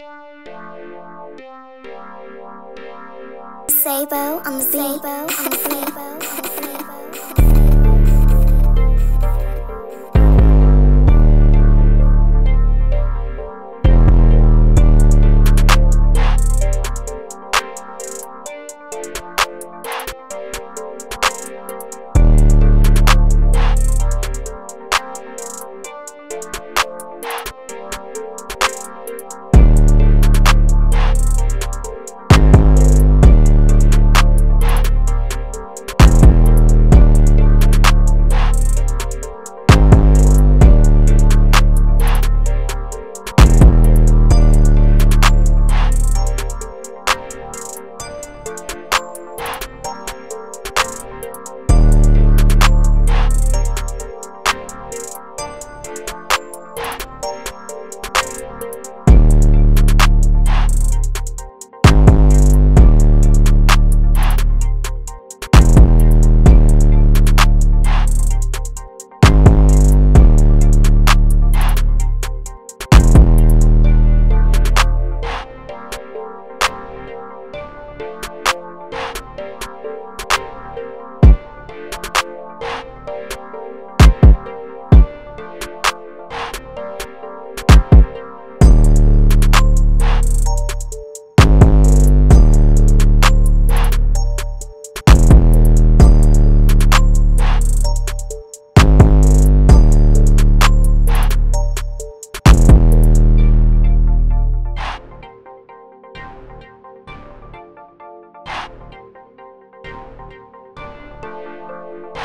Sabo on the Sabo on the. Bye.